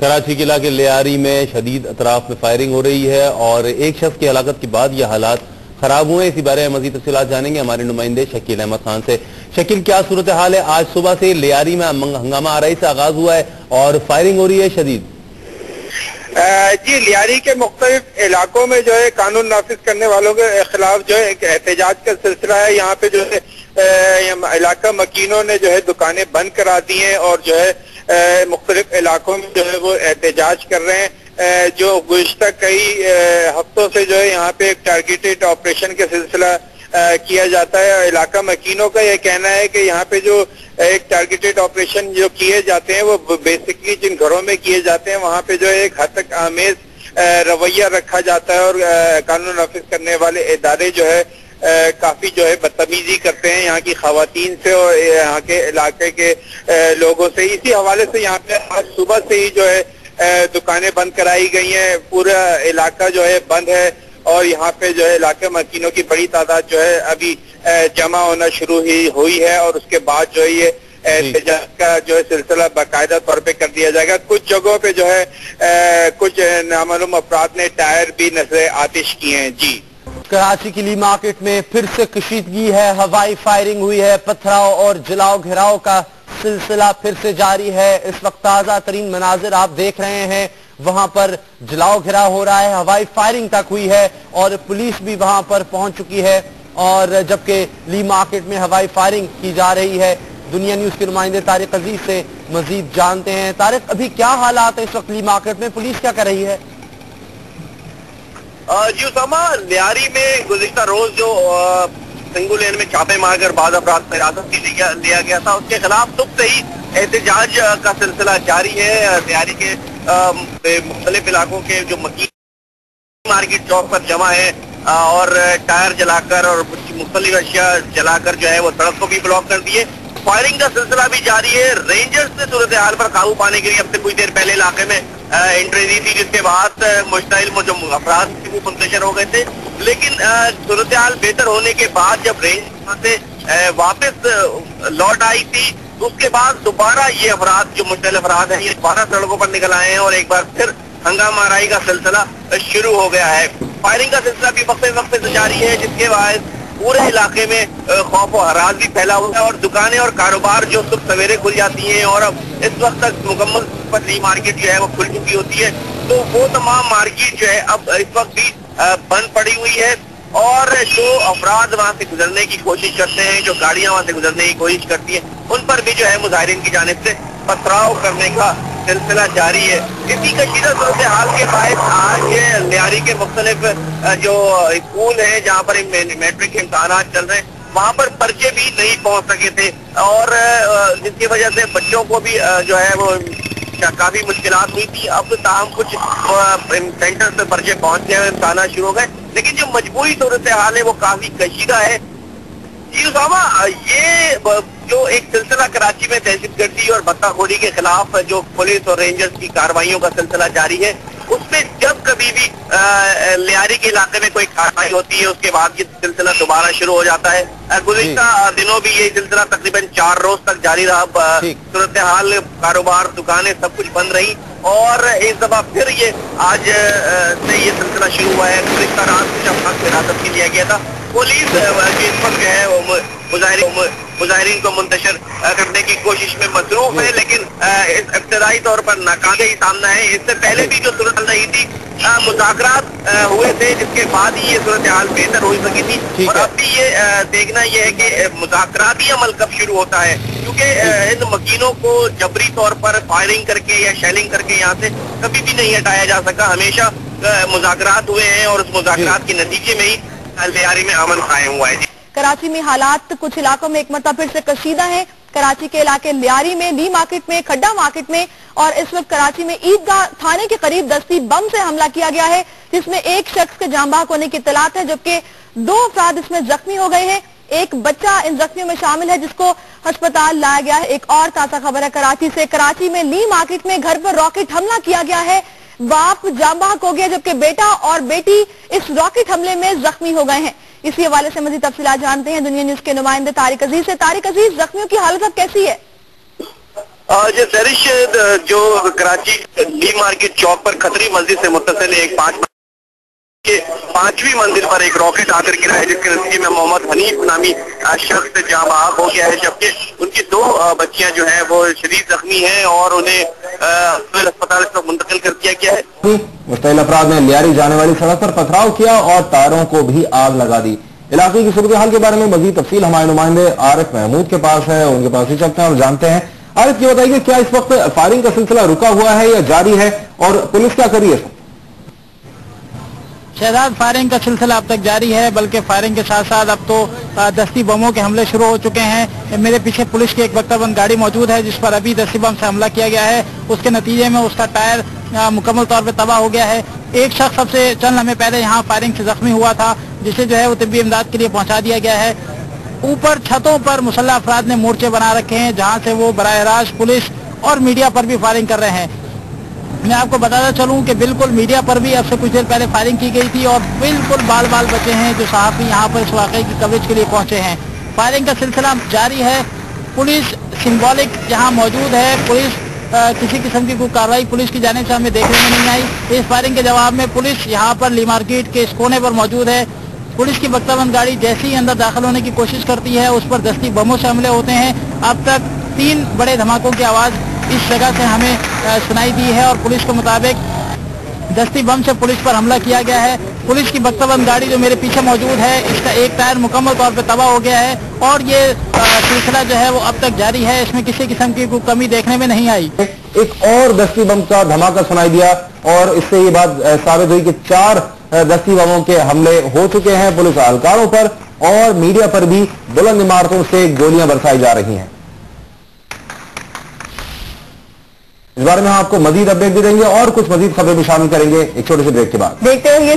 कराची के इलाके लियारी में शदीद अतराफ में फायरिंग हो रही है और एक शख्स की हलाकत के बाद यह हालात खराब हुए इसी बारे में मजीद तफसीत जानेंगे हमारे नुमाइंदे शकील अहमद खान से। शकील, क्या सूरत हाल है? आज सुबह से लियारी में हंगामा आरई से आगाज़ हुआ है और फायरिंग हो रही है शदीद। जी, लियारी के मुख्तलिफ़ इलाकों में जो है कानून नाफिज करने वालों के खिलाफ जो है एक एहतजाज का सिलसिला है। यहाँ पे जो है इलाका मकीनों ने जो है दुकानें बंद करा दी हैं और जो है मुख्तलिफ़ इलाकों में जो है वो एहतजाज कर रहे हैं। जो गुज्तर कई हफ्तों से जो है यहाँ पे एक टारगेटेड ऑपरेशन का सिलसिला किया जाता है। और इलाका मकीनों का यह कहना है कि यहाँ पे जो एक टारगेटेड ऑपरेशन जो किए जाते हैं, वो बेसिकली जिन घरों में किए जाते हैं, वहाँ पे जो है एक हद तक आमेज रवैया रखा जाता है और कानून नाफिज करने वाले इदारे जो है काफ़ी जो है बदतमीजी करते हैं यहाँ की खातन से और यहाँ के इलाके के लोगों से। इसी हवाले से यहाँ पे आज सुबह से ही जो है दुकानें बंद कराई गई हैं। पूरा इलाका जो है बंद है और यहाँ पे जो है इलाके मकीनों की बड़ी तादाद जो है अभी जमा होना शुरू ही हुई है और उसके बाद जो है ये एहतजाज का जो है सिलसिला बाकायदा तौर पे कर दिया जाएगा। कुछ जगहों पे जो है ए, कुछ नामालूम अफराद ने टायर भी नज़र आतिश किए हैं। जी। कराची की ली मार्केट में फिर से कशीदगी है, हवाई फायरिंग हुई है पथराव और जलाओ घेराव का सिलसिला फिर से जारी है। इस वक्त ताज़ा तरीन मनाजिर आप देख रहे हैं, वहाँ पर जलाओ घिरा हो रहा है, हवाई फायरिंग तक हुई है और पुलिस भी वहाँ पर पहुँच चुकी है और जबकि ली मार्केट में हवाई फायरिंग की जा रही है। दुनिया न्यूज़ के नुमाइंदे तारिक अज़ीज़ से मजीद जानते हैं। तारिक, अभी क्या हालात है इस वक्त ली मार्केट में? पुलिस क्या कर रही है? जी उसामा लियारी में गुजशत रोज जो सिंगू लेन में छापे मारकर बाद अपराध में हिरासत लिया गया था, उसके खिलाफ सुबह से ही एहतजाज का सिलसिला जारी है। लियारी के मुख्तलिफ़ इलाकों के जो मकीन मार्केट चौक पर जमा है और टायर जलाकर और मुख्तलिफ़ अशिया जलाकर जो है वो सड़क को भी ब्लॉक कर दिए। फायरिंग का सिलसिला भी जारी है। रेंजर्स ने सूरत हाल पर काबू पाने के लिए अब से कुछ देर पहले इलाके में एंट्री दी थी जिसके बाद मुश्तिल अफराद वो मुंतशर हो गए थे। लेकिन सूरत हाल बेहतर होने के बाद जब रेंज से वापस लौट आई थी, उसके बाद दोबारा ये अफराद, जो मुश्तिल अफराद है, ये दोबारा सड़कों पर निकल आए हैं और एक बार फिर हंगामा आराई का सिलसिला शुरू हो गया है। फायरिंग का सिलसिला भी वक्त वक्त से जारी है, जिसके बाद पूरे इलाके में खौफ और हराज भी फैला हुआ है और दुकानें और कारोबार जो सुबह सवेरे खुल जाती हैं और अब इस वक्त तक मुकम्मल पतली मार्केट जो है वो खुल चुकी होती है। तो वो तमाम मार्केट जो है अब इस वक्त भी बंद पड़ी हुई है और जो अफराद वहाँ से गुजरने की कोशिश करते हैं, जो गाड़ियाँ वहाँ से गुजरने की कोशिश करती हैं, उन पर भी जो है मुजाहरीन की जानब से पथराव करने का सिलसिला जारी है। इसी कशीदा सूरत हाल के बाद आज लियारी के मुख्तलिफ़ जो स्कूल है, जहाँ पर मैट्रिक इम्तहान चल रहे हैं, वहाँ पर पर्चे भी नहीं पहुँच सके थे। और जिसकी वजह से बच्चों को भी जो है वो काफ़ी मुश्किल हुई थी। अब तमाम कुछ सेंटर से पर्चे पहुँच गए इम्तहान शुरू हो गए। लेकिन जो मजबूरी सूरत हाल है, वो काफ़ी कशीदा है। जी उसामा, ये जो एक सिलसिला कराची में दहशत गर्दी और बत्ताखोरी के खिलाफ जो पुलिस और रेंजर्स की कार्रवाइयों का सिलसिला जारी है उसमें जब कभी भी लियारी के इलाके में कोई कार्रवाई होती है उसके बाद ये सिलसिला दोबारा शुरू हो जाता है। गुजशत दिनों भी ये सिलसिला तकरीबन चार रोज तक जारी रहा। सूरत हाल कारोबार दुकानें सब कुछ बंद रही और इस दफ़ा फिर ये आज से ये सिलसिला शुरू हुआ है। पुलिस का रात कुछ अपना हिरासत में लिया गया था पुलिस इस वक्त जो है मुजाहरीन को मुंतशर करने की कोशिश में मसरूफ है लेकिन इस इब्तदाई तौर पर नाकाम ही सामना है। इससे पहले भी जो सूरत रही थी मुजाकरात हुए थे जिसके बाद ही ये सूरत हाल बेहतर हो सकी थी। और अब भी ये देखना यह है कि मुजाकराती अमल कब शुरू होता है? क्योंकि इन मकीनों को जबरी तौर पर फायरिंग करके या शेलिंग करके यहाँ से कभी भी नहीं हटाया जा सका। हमेशा मुजाकरात हुए हैं और उस मुजाकरात के नतीजे में ही लियारी में अमन कायम हुआ है। कराची में हालात कुछ इलाकों में एक मरतबा फिर से कशीदा है। कराची के इलाके लियारी में, ली मार्केट में, खड्डा मार्केट में और इस वक्त कराची में ईदगाह थाने के करीब दस्ती बम से हमला किया गया है, जिसमें एक शख्स के जामबाग होने की तलात है, जबकि दो अफराद इसमें जख्मी हो गए हैं। एक बच्चा इन जख्मियों में शामिल है, जिसको अस्पताल लाया गया है। एक और ताज़ा खबर है, कराची से कराची में ली मार्केट में घर पर रॉकेट हमला किया गया है। बाप जामबाग हो गया, जबकि बेटा और बेटी इस रॉकेट हमले में जख्मी हो गए हैं। इसी हवाले से मजीद तफसीत जानते हैं। दुनिया न्यूज़ के नुमाइंदे तारिक अज़ीज़ से। तारिक अज़ीज़, जख्मियों की हालत अब कैसी है? जो सरिश जो कराची डी मार्केट चौक पर खतरी मस्जिद से मुतसिल एक पाँच के पांचवी मंजिल पर एक रॉकेट आकर गिरा है, जिसके नतीजे में मोहम्मद हनीफ नामी शख्स बहाक हो गया है, जबकि उनकी दो बच्चियाँ जो हैं, वो शरीर जख्मी हैं और उन्हें अस्पताल से मुंतकिल कर दिया गया है। मुश्तिल अपराध ने लियारी जाने वाली सड़क पर पथराव किया और तारों को भी आग लगा दी। इलाके की सूरत हाल के बारे में मजीद तफसील हमारे नुमाइंदे आरिफ महमूद के पास है, उनके पास ही चलते हैं और जानते हैं। आरिफ, ये बताइए क्या इस वक्त फायरिंग का सिलसिला रुका हुआ है या जारी है और पुलिस क्या करी है शहजाद फायरिंग का सिलसिला अब तक जारी है, बल्कि फायरिंग के साथ साथ अब तो दस्ती बमों के हमले शुरू हो चुके हैं। मेरे पीछे पुलिस की एक बख्तरबंद गाड़ी मौजूद है, जिस पर अभी दस्ती बम से हमला किया गया है। उसके नतीजे में उसका टायर मुकम्मल तौर पर तबाह हो गया है। एक शख्स सबसे चंद लम्हे पहले यहाँ फायरिंग से जख्मी हुआ था, जिसे जो है वो तबी इमदाद के लिए पहुँचा दिया गया है। ऊपर छतों पर मुसल्ला अफराद ने मोर्चे बना रखे हैं, जहाँ से वो बरह पुलिस और मीडिया पर भी फायरिंग कर रहे हैं। मैं आपको बताता चलूँ कि बिल्कुल मीडिया पर भी अब से कुछ देर पहले फायरिंग की गई थी और बिल्कुल बाल बाल बचे हैं जो सहाफ़ी यहाँ पर इस वाक़े की कवरेज के लिए पहुँचे हैं। फायरिंग का सिलसिला जारी है। पुलिस सिंबॉलिक यहाँ मौजूद है पुलिस आ, किसी किस्म की कोई कार्रवाई पुलिस की जाने से हमें देखने में नहीं आई। इस फायरिंग के जवाब में पुलिस यहाँ पर ली मार्केट के इस कोने पर मौजूद है। पुलिस की बख्ताबंद गाड़ी जैसे ही अंदर दाखिल होने की कोशिश करती है उस पर दस्ती बमों से हमले होते हैं। अब तक तीन बड़े धमाकों की आवाज़ इस जगह से हमें सुनाई दी है और पुलिस के मुताबिक दस्ती बम से पुलिस पर हमला किया गया है। पुलिस की बख्ताबंद गाड़ी जो मेरे पीछे मौजूद है, इसका एक टायर मुकम्मल तौर पर तबाह हो गया है और ये सिलसिला जो है वो अब तक जारी है। इसमें किसी किस्म की कोई कमी देखने में नहीं आई। एक और दस्ती बम का धमाका सुनाई दिया और इससे ये बात साबित हुई कि चार दस्ती बमों के हमले हो चुके हैं। पुलिस अहलकारों पर और मीडिया पर भी बुलंद इमारतों से गोलियाँ बरसाई जा रही हैं। इस बारे में हम आपको मजीद अपडेट भी देंगे और कुछ मजीद खबरें भी शामिल करेंगे एक छोटे से ब्रेक के बाद। देखते रहिए